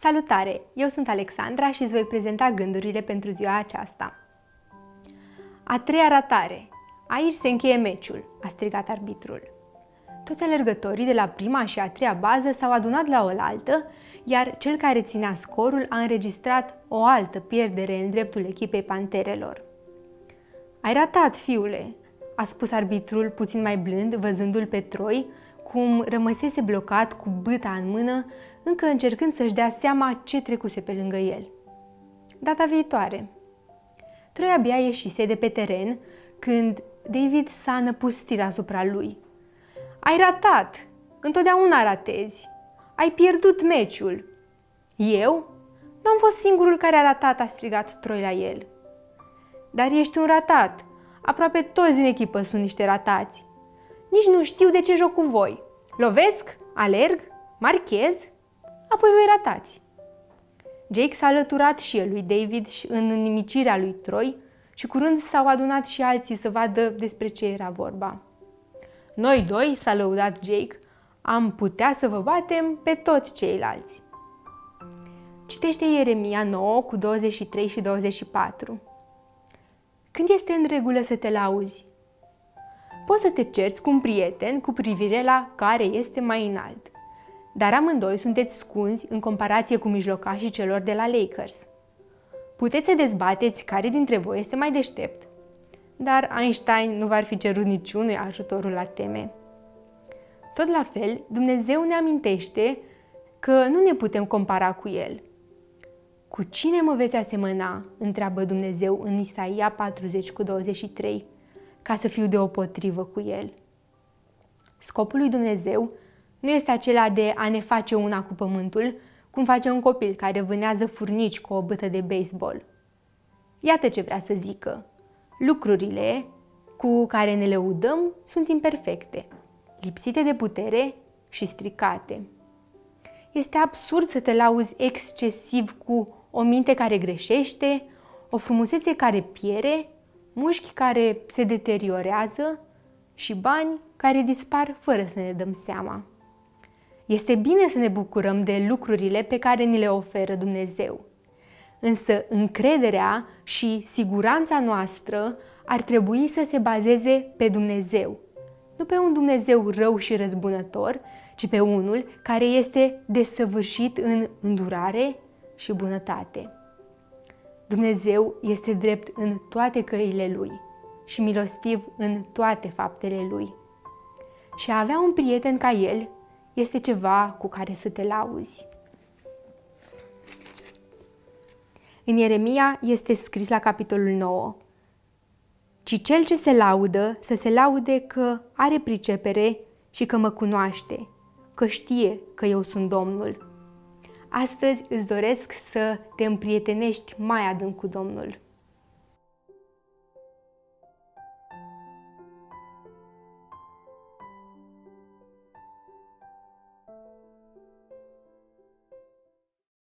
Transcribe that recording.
Salutare! Eu sunt Alexandra și îți voi prezenta gândurile pentru ziua aceasta. A treia ratare. Aici se încheie meciul, a strigat arbitrul. Toți alergătorii de la prima și a treia bază s-au adunat la oaltă, iar cel care ținea scorul a înregistrat o altă pierdere în dreptul echipei Panterelor. Ai ratat, fiule, a spus arbitrul puțin mai blând, văzându-l pe Troi, cum rămăsese blocat cu băta în mână, încă încercând să-și dea seama ce trecuse pe lângă el. Data viitoare. Troi abia ieșise de pe teren când David s-a năpustit asupra lui. Ai ratat! Întotdeauna ratezi! Ai pierdut meciul! Eu? Nu am fost singurul care a ratat, a strigat Troi la el. Dar ești un ratat. Aproape toți din echipă sunt niște ratați. Nici nu știu de ce joc cu voi. Lovesc, alerg, marchez, apoi voi ratați. Jake s-a alăturat și el lui David în nimicirea lui Troy și curând s-au adunat și alții să vadă despre ce era vorba. Noi doi, s-a lăudat Jake, am putea să vă batem pe toți ceilalți. Citește Ieremia 9 cu 23 și 24. Când este în regulă să te lauzi? Poți să te cerți cu un prieten cu privire la care este mai înalt. Dar amândoi sunteți scunzi în comparație cu mijlocașii celor de la Lakers. Puteți să dezbateți care dintre voi este mai deștept, dar Einstein nu va fi cerut niciunui ajutorul la teme. Tot la fel, Dumnezeu ne amintește că nu ne putem compara cu El. Cu cine mă veți asemăna? întreabă Dumnezeu în Isaia 40 cu 23 ca să fiu deopotrivă cu el. Scopul lui Dumnezeu nu este acela de a ne face una cu pământul, cum face un copil care vânează furnici cu o bâtă de baseball. Iată ce vrea să zică. Lucrurile cu care ne lăudăm sunt imperfecte, lipsite de putere și stricate. Este absurd să te lauzi excesiv cu o minte care greșește, o frumusețe care piere mușchi care se deteriorează și bani care dispar fără să ne dăm seama. Este bine să ne bucurăm de lucrurile pe care ni le oferă Dumnezeu. Însă încrederea și siguranța noastră ar trebui să se bazeze pe Dumnezeu. Nu pe un Dumnezeu rău și răzbunător, ci pe unul care este desăvârșit în îndurare și bunătate. Dumnezeu este drept în toate căile Lui și milostiv în toate faptele Lui. Și a avea un prieten ca El este ceva cu care să te lauzi. În Ieremia este scris la capitolul 9. Ci cel ce se laudă să se laude că are pricepere și că mă cunoaște, că știe că eu sunt Domnul. Astăzi îți doresc să te împrietenești mai adânc cu Domnul.